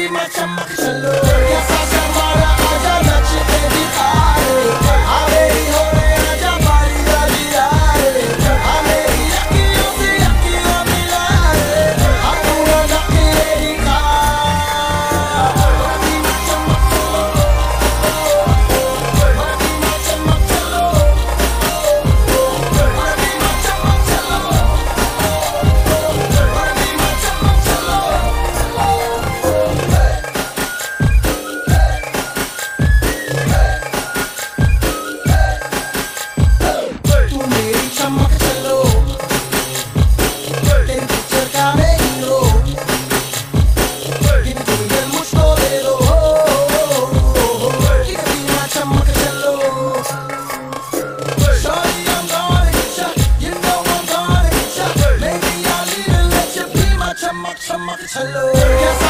si machama kishalom Hello.